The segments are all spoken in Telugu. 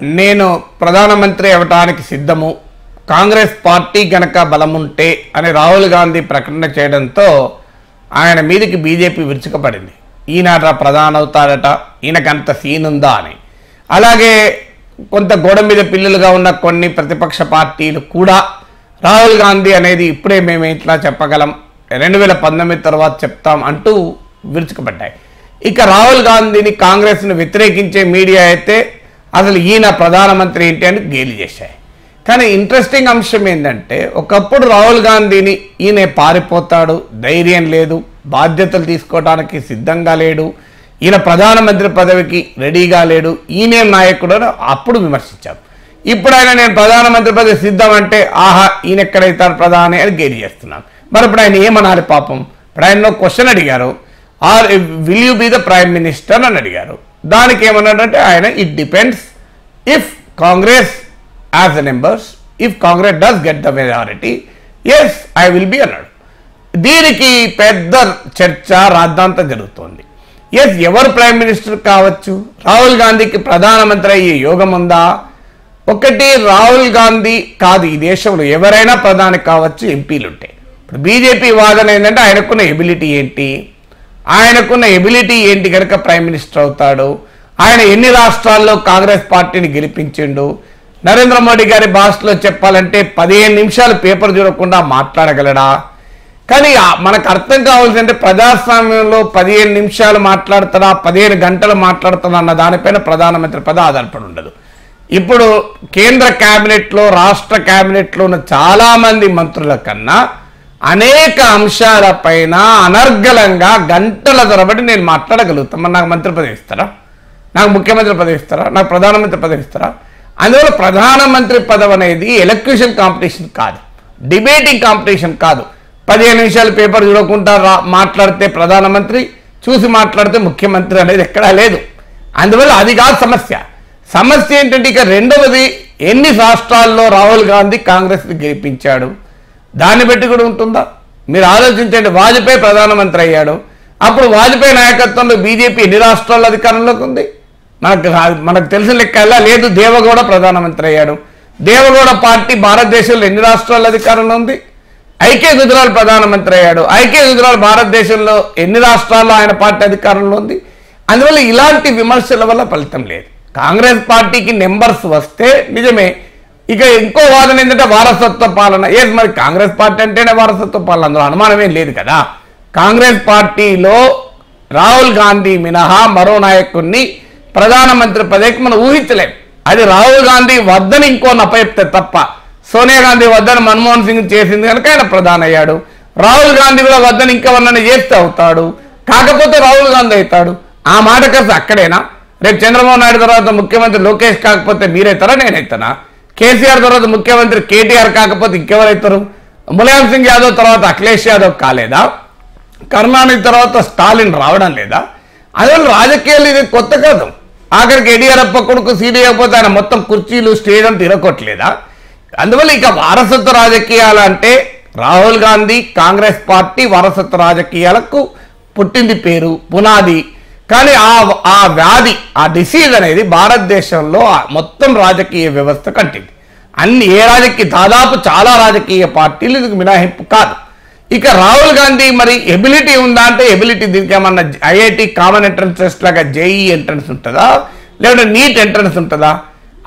నేను ప్రధానమంత్రి అవటానికి సిద్ధము. కాంగ్రెస్ పార్టీ గనక బలముంటే అని రాహుల్ గాంధీ ప్రకటన చేయడంతో ఆయన మీదకి బీజేపీ విరుచుకపడింది. ఈయనట ప్రధాన అవుతాడట ఈయనకంత సీన్ ఉందా అని. అలాగే కొంత గోడ మీద పిల్లలుగా ఉన్న కొన్ని ప్రతిపక్ష పార్టీలు కూడా రాహుల్ గాంధీ అనేది ఇప్పుడే మేము ఇట్లా చెప్పగలం రెండు వేల పంతొమ్మిది తర్వాత చెప్తాం అంటూ విరుచుకుపడ్డాయి. ఇక రాహుల్ గాంధీని కాంగ్రెస్ను వ్యతిరేకించే మీడియా అయితే అసలు ఈయన ప్రధానమంత్రి ఏంటి అని గేలి చేశాయి. కానీ ఇంట్రెస్టింగ్ అంశం ఏంటంటే ఒకప్పుడు రాహుల్ గాంధీని ఈయన పారిపోతాడు ధైర్యం లేదు బాధ్యతలు తీసుకోవడానికి సిద్ధంగా లేడు ఈయన ప్రధానమంత్రి పదవికి రెడీగా లేడు ఈయనే నాయకుడు అని అప్పుడు విమర్శించాం ఇప్పుడు ఆయన నేను ప్రధానమంత్రి పదవి సిద్ధం అంటే ఆహా ఈయన ఎక్కడైతాడు ప్రధాని అని గేలి చేస్తున్నాం మరి ఇప్పుడు ఆయన ఏమనాలి పాపం? ఇప్పుడు ఆయన క్వశ్చన్ అడిగారు. Are will you be the prime minister అని అడిగారు. దానికి ఏమన్నాడంటే ఆయన it depends if Congress has a numbers if Congress does get the majority yes I will be అన్నాడు దీనికి పెద్ద చర్చ రాద్ధాంతం జరుగుతోంది. ఎస్ ఎవరు ప్రైమ్ మినిస్టర్ కావచ్చు? రాహుల్ గాంధీకి ప్రధానమంత్రి అయ్యే యోగం ఉందా? ఒకటి రాహుల్ గాంధీ కాదు ఈ దేశంలో ఎవరైనా ప్రధాని కావచ్చు ఎంపీలు ఉంటాయి ఇప్పుడు బీజేపీ వాదన ఏంటంటే ఆయనకున్న ఎబిలిటీ ఏంటి? ఆయనకున్న ఎబిలిటీ ఏంటి కనుక ప్రైమ్ మినిస్టర్ అవుతాడు? ఆయన ఎన్ని రాష్ట్రాల్లో కాంగ్రెస్ పార్టీని గెలిపించిండు? నరేంద్ర మోడీ గారి భాషలో చెప్పాలంటే పదిహేను నిమిషాలు పేపర్ చూడకుండా మాట్లాడగలడా? కానీ మనకు అర్థం కావాల్సిందంటే ప్రజాస్వామ్యంలో పదిహేను నిమిషాలు మాట్లాడతాడా పదిహేను గంటలు మాట్లాడతాడా అన్న దానిపైన ప్రధానమంత్రి పద ఆధారపడి ఉండదు. ఇప్పుడు కేంద్ర క్యాబినెట్లో రాష్ట్ర క్యాబినెట్లో ఉన్న చాలామంది మంత్రుల కన్నా అనేక అంశాలపైన అనర్గళంగా గంటల తరబడి నేను మాట్లాడగలుగుతాను మరి నాకు మంత్రి పదవి ఇస్తారా? నాకు ముఖ్యమంత్రి పదవి ఇస్తారా? నాకు ప్రధానమంత్రి పదవి ఇస్తారా? అందువల్ల ప్రధానమంత్రి పదవి అనేది ఎలక్యూషన్ కాంపిటీషన్ కాదు. డిబేటింగ్ కాంపిటీషన్ కాదు. పదిహేను నిమిషాలు పేపర్ చూడకుండా రా మాట్లాడితే ప్రధానమంత్రి చూసి మాట్లాడితే ముఖ్యమంత్రి అనేది ఎక్కడా లేదు. అందువల్ల అది కాదు సమస్య. సమస్య ఏంటంటే ఇక రెండవది ఎన్ని రాష్ట్రాల్లో రాహుల్ గాంధీ కాంగ్రెస్ని గెలిపించాడు? దాన్ని బట్టి కూడా ఉంటుందా? మీరు ఆలోచించండి వాజ్పేయి ప్రధానమంత్రి అయ్యాడు. అప్పుడు వాజ్పేయి నాయకత్వంలో బీజేపీ ఎన్ని రాష్ట్రాల్లో అధికారంలోకి ఉంది? మనకు మనకు తెలిసిన లెక్కల్లా లేదు. దేవగౌడ ప్రధానమంత్రి అయ్యాడు. దేవగౌడ పార్టీ భారతదేశంలో ఎన్ని రాష్ట్రాల్లో అధికారంలో ఉంది? ఐకే గుజరాల్ ప్రధానమంత్రి అయ్యాడు. ఐకే గుజరాల్ భారతదేశంలో ఎన్ని రాష్ట్రాల్లో ఆయన పార్టీ అధికారంలో ఉంది? అందువల్ల ఇలాంటి విమర్శల వల్ల ఫలితం లేదు. కాంగ్రెస్ పార్టీకి నెంబర్స్ వస్తే నిజమే. ఇక ఇంకో వాదన ఏంటంటే వారసత్వ పాలన. ఏది మరి కాంగ్రెస్ పార్టీ అంటేనే వారసత్వ పాలన అందులో అనుమానమేం లేదు కదా. కాంగ్రెస్ పార్టీలో రాహుల్ గాంధీ మినహా మరో నాయకుడిని ప్రధానమంత్రి పదవికి మనం ఊహించలేం. అది రాహుల్ గాంధీ వద్దని ఇంకో నపయప్తే తప్ప సోనియా గాంధీ వద్దని మన్మోహన్ సింగ్ చేసింది కనుక ఆయన ప్రధాని అయ్యాడు రాహుల్ గాంధీ కూడా వద్దని ఇంకెవరినైనా చేస్తే అవుతాడు. కాకపోతే రాహుల్ గాంధీ అవుతాడు. ఆ మాట కలిసి అక్కడేనా? రేపు చంద్రబాబు నాయుడు తర్వాత ముఖ్యమంత్రి లోకేష్ కాకపోతే మీరైతారా నేనైతానా? కేసీఆర్ తర్వాత ముఖ్యమంత్రి కేటీఆర్ కాకపోతే ఇంకెవరైతారు ములాయం సింగ్ యాదవ్ తర్వాత అఖిలేష్ యాదవ్ కాలేదా? కరుణానిధి తర్వాత స్టాలిన్ రావడం లేదా? అందువల్ల రాజకీయాలు ఇది కొత్త కాదు. ఆఖరికి ఎడియారప్ప కొడుకు సీడీ అయిపోతే ఆయన మొత్తం కుర్చీలు స్టేజ్ అంతా తిరగొట్టలేదా అందువల్ల ఇక వారసత్వ రాజకీయాలు అంటే రాహుల్ గాంధీ కాంగ్రెస్ పార్టీ వారసత్వ రాజకీయాలకు పుట్టింది పేరు పునాది. కానీ ఆ ఆ వ్యాధి ఆ డిసీజ్ అనేది భారతదేశంలో మొత్తం రాజకీయ వ్యవస్థ కట్టింది అన్ని ఏ రాజకీయ దాదాపు చాలా రాజకీయ పార్టీలు ఇది మినహాయింపు కాదు. ఇక రాహుల్ గాంధీ మరి ఎబిలిటీ ఉందా అంటే ఎబిలిటీ దీనికి ఏమన్నా ఐఐటి కామన్ ఎంట్రన్స్ టెస్ట్ లాగా జేఈ ఎంట్రన్స్ ఉంటుందా? లేదంటే నీట్ ఎంట్రన్స్ ఉంటుందా?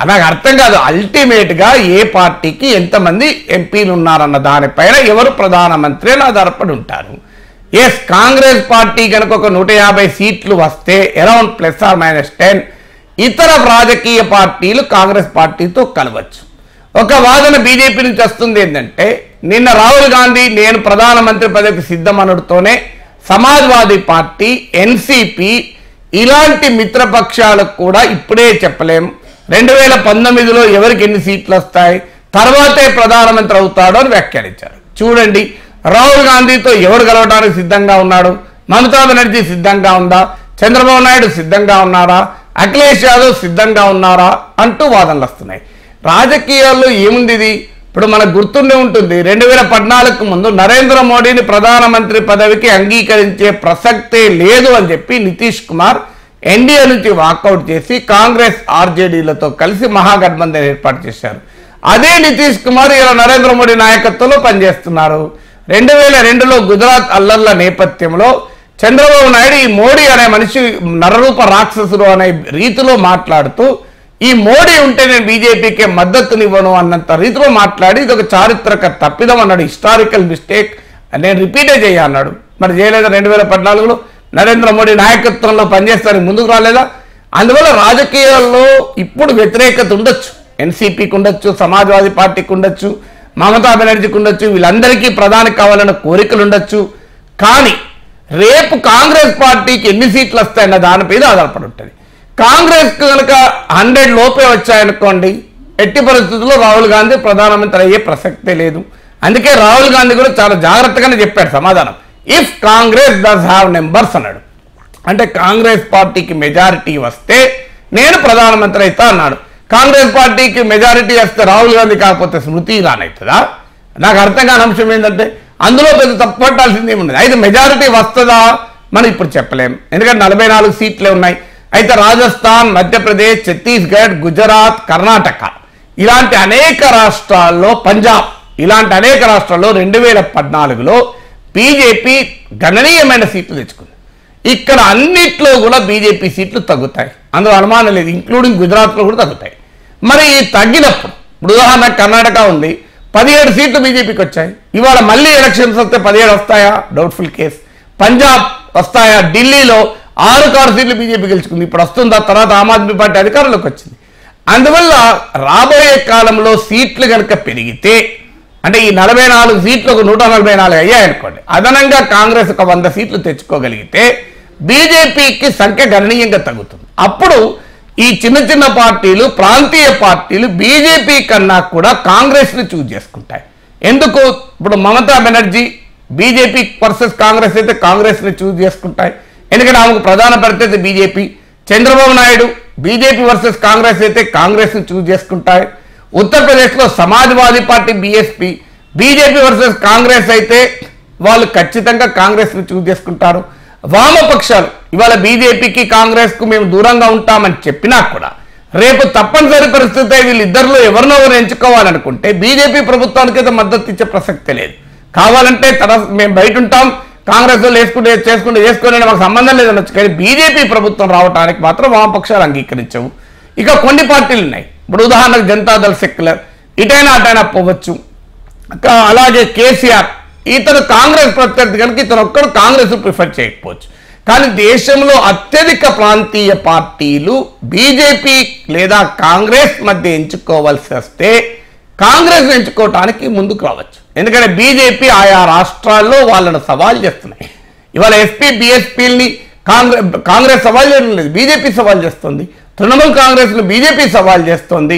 నాకు అర్థం కాదు. అల్టిమేట్గా ఏ పార్టీకి ఎంతమంది ఎంపీలు ఉన్నారన్న దానిపైన ఎవరు ప్రధానమంత్రి అని ఆధారపడి ఉంటారు. ఎస్ కాంగ్రెస్ పార్టీ కనుక ఒక నూట యాభై సీట్లు వస్తే around plus or minus ten ఇతర రాజకీయ పార్టీలు కాంగ్రెస్ పార్టీతో కలవచ్చు. ఒక వాదన బీజేపీ నుంచి వస్తుంది ఏంటంటే నిన్న రాహుల్ గాంధీ నేను ప్రధానమంత్రి పదవికి సిద్ధమనడుతోనే సమాజ్వాదీ పార్టీ ఎన్సిపి ఇలాంటి మిత్రపక్షాలకు కూడా ఇప్పుడే చెప్పలేం. రెండు వేల పంతొమ్మిదిలో ఎవరికి ఎన్ని సీట్లు వస్తాయి? తర్వాతే ప్రధానమంత్రి అవుతాడో అని వ్యాఖ్యానించారు. చూడండి రాహుల్ గాంధీతో ఎవరు కలవడానికి సిద్ధంగా ఉన్నాడు? మమతా బెనర్జీ సిద్ధంగా ఉందా? చంద్రబాబు నాయుడు సిద్ధంగా ఉన్నారా? అఖిలేష్ యాదవ్ సిద్ధంగా ఉన్నారా? అంటూ వాదనలు వస్తున్నాయి. రాజకీయాల్లో ఏముంది ఇది? ఇప్పుడు మనకు గుర్తుండే ఉంటుంది రెండు వేల పద్నాలుగుకు ముందు నరేంద్ర మోడీని ప్రధానమంత్రి పదవికి అంగీకరించే ప్రసక్తే లేదు అని చెప్పి నితీష్ కుమార్ ఎన్డీఏ నుంచి వాకౌట్ చేసి కాంగ్రెస్ ఆర్జేడీలతో కలిసి మహాగఠబంధన్ ఏర్పాటు చేశారు. అదే నితీష్ కుమార్ ఇలా నరేంద్ర మోడీ నాయకత్వంలో పనిచేస్తున్నారు. రెండు వేల రెండులో గుజరాత్ అల్లర్ల నేపథ్యంలో చంద్రబాబు నాయుడు ఈ మోడీ అనే మనిషి నరరూప రాక్షసుడు అనే రీతిలో మాట్లాడుతూ ఈ మోడీ ఉంటే నేను బీజేపీకి మద్దతునివ్వను అన్నంత రీతిలో మాట్లాడి ఇది ఒక చారిత్రక తప్పిదం అన్నాడు. హిస్టారికల్ మిస్టేక్ నేను రిపీటే చేయ అన్నాడు. మరి చేయలేదా రెండు వేల పద్నాలుగులో? నరేంద్ర మోడీ నాయకత్వంలో పనిచేస్తానికి ముందుకు రాలేదా? అందువల్ల రాజకీయాల్లో ఇప్పుడు వ్యతిరేకత ఉండొచ్చు. ఎన్సీపీకి ఉండొచ్చు సమాజ్వాదీ పార్టీకి ఉండొచ్చు మమతా బెనర్జీకి ఉండొచ్చు వీళ్ళందరికీ ప్రధాని కావాలన్న కోరికలు ఉండొచ్చు. కానీ రేపు కాంగ్రెస్ పార్టీకి ఎన్ని సీట్లు వస్తాయన్న దాని మీద ఆధారపడి ఉంటుంది. కాంగ్రెస్ కనుక హండ్రెడ్ లోపే వచ్చాయనుకోండి ఎట్టి పరిస్థితుల్లో రాహుల్ గాంధీ ప్రధానమంత్రి అయ్యే ప్రసక్తే లేదు. అందుకే రాహుల్ గాంధీ కూడా చాలా జాగ్రత్తగానే చెప్పాడు సమాధానం. If Congress does have numbers అన్నాడు. అంటే కాంగ్రెస్ పార్టీకి మెజారిటీ వస్తే నేను ప్రధానమంత్రి అవుతా అన్నాడు. కాంగ్రెస్ పార్టీకి మెజారిటీ వస్తే రాహుల్ గాంధీ కాకపోతే స్మృతి ఇరాన్ అవుతుందా? నాకు అర్థం కాని అంశం ఏంటంటే అందులో పెద్ద తప్పట్టాల్సింది ఏముంది అయితే మెజారిటీ వస్తుందా? మనం ఇప్పుడు చెప్పలేం. ఎందుకంటే నలభై నాలుగు సీట్లే ఉన్నాయి. అయితే రాజస్థాన్ మధ్యప్రదేశ్ ఛత్తీస్గఢ్ గుజరాత్ కర్ణాటక ఇలాంటి అనేక రాష్ట్రాల్లో పంజాబ్ ఇలాంటి అనేక రాష్ట్రాల్లో రెండు వేల పద్నాలుగులో బీజేపీ గణనీయమైన సీట్లు తెచ్చుకుంది. ఇక్కడ అన్నిట్లో కూడా బీజేపీ సీట్లు తగ్గుతాయి. అందులో అనుమానం లేదు ఇంక్లూడింగ్ గుజరాత్లో కూడా తగ్గుతాయి. మరి తగ్గినప్పుడు ఇప్పుడు ఉదాహరణ కర్ణాటక ఉంది పదిహేడు సీట్లు బీజేపీకి వచ్చాయి. ఇవాళ మళ్ళీ ఎలక్షన్స్ వస్తే పదిహేడు వస్తాయా? డౌట్ఫుల్ కేస్ పంజాబ్ వస్తాయా? ఢిల్లీలో ఆరు కారు సీట్లు బీజేపీ గెలుచుకుంది. ఇప్పుడు వస్తుందా? తర్వాత ఆమ్ ఆద్మీ పార్టీ అధికారంలోకి వచ్చింది. అందువల్ల రాబోయే కాలంలో సీట్లు కనుక పెరిగితే అంటే ఈ నలభై నాలుగు సీట్లు ఒక నూట నలభై నాలుగు అయ్యాయనుకోండి అదనంగా కాంగ్రెస్ ఒక వంద సీట్లు తెచ్చుకోగలిగితే బీజేపీకి సంఖ్య గణనీయంగా తగ్గుతుంది. అప్పుడు ఈ చిన్న చిన్న పార్టీలు ప్రాంతీయ పార్టీలు బీజేపీ కన్నా కూడా కాంగ్రెస్ని చూజ్ చేసుకుంటాయి. ఎందుకు? ఇప్పుడు మమతా బెనర్జీ బీజేపీ వర్సెస్ కాంగ్రెస్ అయితే కాంగ్రెస్ని చూజ్ చేసుకుంటాయి. ఎందుకంటే ఆమెకు ప్రధాన ప్రత్యర్థి BJP. Chandrababu Naidu BJP versus Congress అయితే కాంగ్రెస్ని చూజ్ చేసుకుంటాయి. ఉత్తరప్రదేశ్లో Samajwadi party BSP BJP versus Congress అయితే వాళ్ళు ఖచ్చితంగా కాంగ్రెస్ని చూజ్ చేసుకుంటారు. వామపక్షాలు. ఇవాళ బీజేపీకి కాంగ్రెస్కు మేము దూరంగా ఉంటామని చెప్పినా కూడా రేపు తప్పనిసరి పరిస్థితి వీళ్ళిద్దరిలో ఎవరినో ఎవరు ఎంచుకోవాలనుకుంటే బీజేపీ ప్రభుత్వానికి అయితే మద్దతు ఇచ్చే ప్రసక్తే లేదు. కావాలంటే తన మేము బయట ఉంటాం కాంగ్రెస్ వాళ్ళు వేసుకుంటే చేసుకుంటే వేసుకునే మాకు సంబంధం లేదనొచ్చు. కానీ బీజేపీ ప్రభుత్వం రావడానికి మాత్రం వామపక్షాలు అంగీకరించవు. ఇక కొన్ని పార్టీలు ఉన్నాయి. ఇప్పుడు ఉదాహరణకు జనతాదళ సెక్యులర్. ఇటైనా అటైనా పోవచ్చు. అలాగే కేసీఆర్. ఇతను కాంగ్రెస్ ప్రత్యర్థి కనుక ఇతను ఒక్కడు కాంగ్రెస్ ప్రిఫర్ చేయకపోవచ్చు. కానీ దేశంలో అత్యధిక ప్రాంతీయ పార్టీలు బీజేపీ లేదా కాంగ్రెస్ మధ్య ఎంచుకోవాల్సి వస్తే కాంగ్రెస్ ఎంచుకోవటానికి ముందుకు రావచ్చు. ఎందుకంటే బీజేపీ ఆయా రాష్ట్రాల్లో వాళ్ళను సవాల్ చేస్తున్నాయి. ఇవాళ ఎస్పీ బీఎస్పీని కాంగ్రెస్ కాంగ్రెస్ సవాల్ చేయడం లేదు. బీజేపీ సవాల్ చేస్తుంది. తృణమూల్ కాంగ్రెస్ను బీజేపీ సవాల్ చేస్తుంది.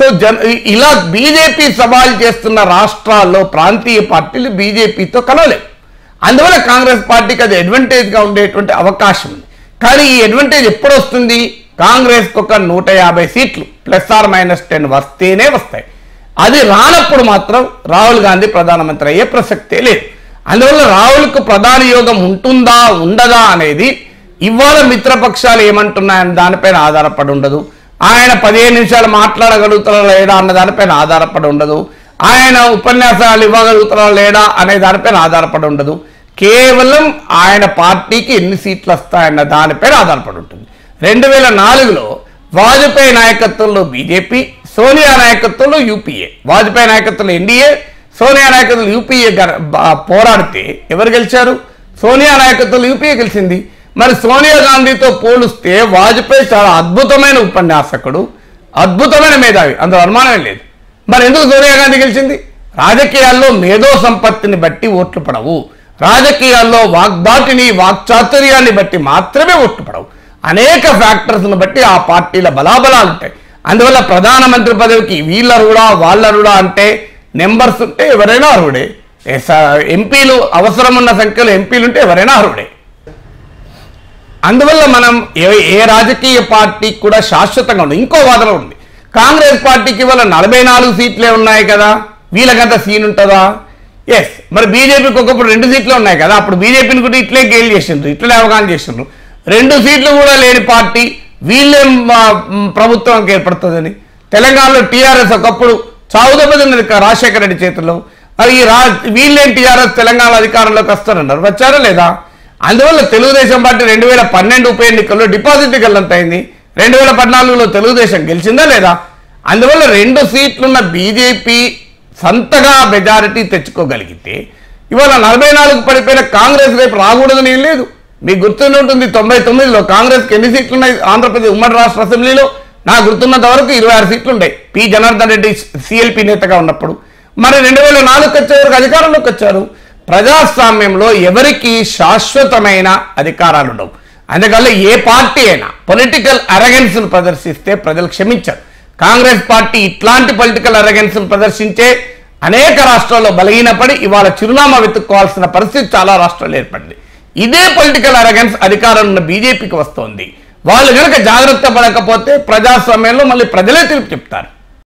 సో జన ఇలా బీజేపీ సవాల్ చేస్తున్న రాష్ట్రాల్లో ప్రాంతీయ పార్టీలు బీజేపీతో కలవలేవు. అందువల్ల కాంగ్రెస్ పార్టీకి అది అడ్వాంటేజ్గా ఉండేటువంటి అవకాశం ఉంది. కానీ ఈ అడ్వాంటేజ్ ఎప్పుడు వస్తుంది? కాంగ్రెస్కి ఒక నూట యాభై సీట్లు ప్లస్ ఆర్ మైనస్ టెన్ వస్తేనే వస్తాయి. అది రానప్పుడు మాత్రం రాహుల్ గాంధీ ప్రధానమంత్రి అయ్యే ప్రసక్తే లేదు. అందువల్ల రాహుల్కు ప్రధాన యోగం ఉంటుందా ఉండదా అనేది ఇవాళ మిత్రపక్షాలు ఏమంటున్నాయని దానిపైన ఆధారపడి ఉండదు. ఆయన పదిహేను నిమిషాలు మాట్లాడగలుగుతారా లేడా అన్న దానిపైన ఆధారపడి ఉండదు. ఆయన ఉపన్యాసాలు ఇవ్వగలుగుతారా లేడా అనే దానిపైన ఆధారపడి ఉండదు. కేవలం ఆయన పార్టీకి ఎన్ని సీట్లు వస్తాయన్న దానిపైన ఆధారపడి ఉంటుంది. రెండు వేల నాలుగులో వాజ్పేయి నాయకత్వంలో బీజేపీ సోనియా నాయకత్వంలో యూపీఏ. వాజ్పేయి నాయకత్వంలో ఎన్డీఏ సోనియా నాయకత్వంలో యూపీఏ పోరాడితే ఎవరు గెలిచారు? సోనియా నాయకత్వంలో యూపీఏ గెలిచింది. మరి సోనియా గాంధీతో పోలిస్తే వాజ్పేయి చాలా అద్భుతమైన ఉపన్యాసకుడు అద్భుతమైన మేధావి. అందులో అనుమానమే లేదు. మరి ఎందుకు సోనియా గాంధీ గెలిచింది? రాజకీయాల్లో మేధో సంపత్తిని బట్టి ఓట్లు పడవు. రాజకీయాల్లో వాగ్దాటిని వాక్చాతుర్యాన్ని బట్టి మాత్రమే ఓట్లు పడవు. అనేక ఫ్యాక్టర్స్ను బట్టి ఆ పార్టీల బలాబలాలు ఉంటాయి. అందువల్ల ప్రధానమంత్రి పదవికి వీళ్ళ రుడా వాళ్ళ రుడా అంటే నెంబర్స్ ఉంటే ఎవరైనా అర్హుడే. ఎంపీలు అవసరం ఉన్న సంఖ్యలో ఎంపీలు ఉంటే ఎవరైనా అర్హుడే. అందువల్ల మనం ఏ ఏ రాజకీయ పార్టీకి కూడా శాశ్వతంగా ఉండదు. ఇంకో వాదన ఉంది. కాంగ్రెస్ పార్టీకి ఇవాళ నలభై నాలుగు సీట్లే ఉన్నాయి కదా. వీళ్ళకంత సీన్ ఉంటుందా? ఎస్ మరి బీజేపీకి ఒకప్పుడు రెండు సీట్లు ఉన్నాయి కదా. అప్పుడు బీజేపీని కూడా ఇట్లే గేల్ చేసిండ్రు ఇట్లే అవగాహన చేసిండ్రు. రెండు సీట్లు కూడా లేని పార్టీ వీళ్ళే ప్రభుత్వానికి ఏర్పడుతుందని. తెలంగాణలో టీఆర్ఎస్ ఒకప్పుడు చావుదెబ్బతిన్నది రాజశేఖర రెడ్డి చేతుల్లో. మరి ఈ రా వీళ్ళేం టీఆర్ఎస్ తెలంగాణ అధికారంలోకి వస్తారన్నారు. వచ్చారా లేదా? అందువల్ల తెలుగుదేశం పార్టీ రెండు వేల పన్నెండు ఉప ఎన్నికల్లో డిపాజిట్ గల్లంత అయింది రెండు వేల పద్నాలుగులో తెలుగుదేశం గెలిచిందా లేదా? అందువల్ల రెండు సీట్లున్న బీజేపీ సంతగా మెజారిటీ తెచ్చుకోగలిగితే ఇవాళ నలభై నాలుగు పడిపోయిన కాంగ్రెస్ రేపు రాకూడదని ఏం లేదు. మీకు గుర్తుండి ఉంటుంది తొంభై తొమ్మిదిలో కాంగ్రెస్కి ఎన్ని సీట్లు ఉన్నాయి ఆంధ్రప్రదేశ్ ఉమ్మడి రాష్ట్ర అసెంబ్లీలో నాకు గుర్తున్నంత వరకు ఇరవై ఆరు సీట్లు ఉన్నాయి పి జనార్దన్ రెడ్డి సిఎల్పి నేతగా ఉన్నప్పుడు. మరి రెండు వేల నాలుగుకి వచ్చే వరకు అధికారంలోకి వచ్చారు. ప్రజాస్వామ్యంలో ఎవరికి శాశ్వతమైన అధికారాలు ఉండవు అందువల్ల ఏ పార్టీ అయినా పొలిటికల్ అరగెన్స్ను ప్రదర్శిస్తే ప్రజలు క్షమించరు. కాంగ్రెస్ పార్టీ ఇట్లాంటి పొలిటికల్ అరగెన్స్ను ప్రదర్శించే అనేక రాష్ట్రాల్లో బలహీనపడి ఇవాళ చిరునామా వెతుక్కోవాల్సిన పరిస్థితి చాలా రాష్ట్రాలు ఏర్పడింది. ఇదే పొలిటికల్ అరగెన్స్ అధికారం ఉన్న బీజేపీకి వస్తోంది. వాళ్ళు కనుక జాగ్రత్త పడకపోతే ప్రజాస్వామ్యంలో మళ్ళీ ప్రజలే తీర్పు చెప్తారు.